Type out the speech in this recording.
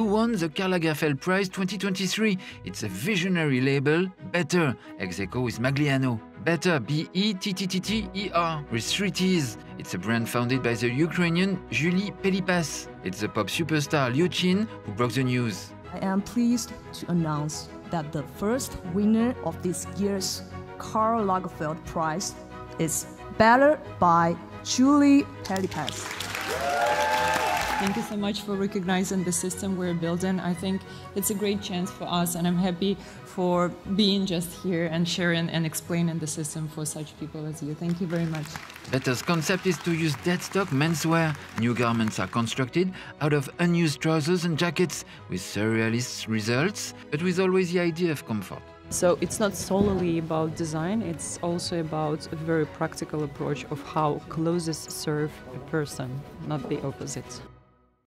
who won the Karl Lagerfeld Prize 2023. It's a visionary label, BETTTER, ex with Magliano. BETTTER, B-E-T-T-T-T-E-R, with three T's. It's a brand founded by the Ukrainian Julie Pelipas. It's the pop superstar Liu Qin who broke the news. I am pleased to announce that the first winner of this year's Karl Lagerfeld Prize is BETTTER by Julie Pelipas. Thank you so much for recognizing the system we're building. I think it's a great chance for us, and I'm happy for being just here and sharing and explaining the system for such people as you. Thank you very much. BETTTER's concept is to use dead stock menswear. New garments are constructed out of unused trousers and jackets with surrealist results, but with always the idea of comfort. So it's not solely about design, it's also about a very practical approach of how clothes serve a person, not the opposite.